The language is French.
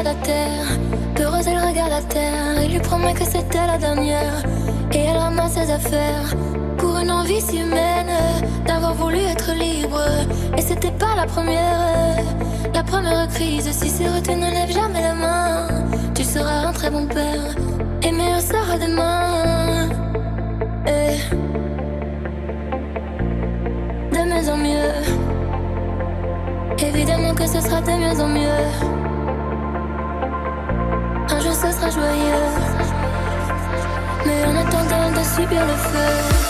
regarde à terre. Peureuse, elle regarde à terre. Il lui promet que c'était la dernière. Et elle ramasse ses affaires. Pour une envie si humaine d'avoir voulu être libre. Et c'était pas la première. La première crise. Si c'est tu ne lève jamais la main. Tu seras un très bon père. Et meilleur sera demain. Et de mieux en mieux. Évidemment que ce sera de mieux en mieux. Joyeux. Mais en attendant de subir le feu,